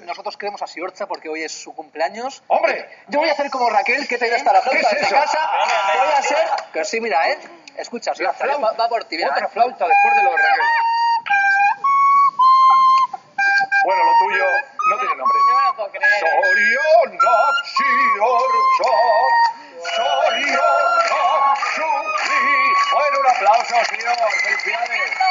Nosotros queremos a Siorcha porque hoy es su cumpleaños. ¡Hombre! Yo voy a hacer como Raquel, que te ido hasta la flauta de esta casa. Ah, voy a hacer... Que sí, mira, ¿eh? Escucha, Siorcha, va, por ti. Mira, Otra flauta después de lo de Raquel. Bueno, lo tuyo no tiene nombre. No me lo puedo creer. Soriona, Siorcha, Soriona, su. Bueno, un aplauso, señor. Felicidades.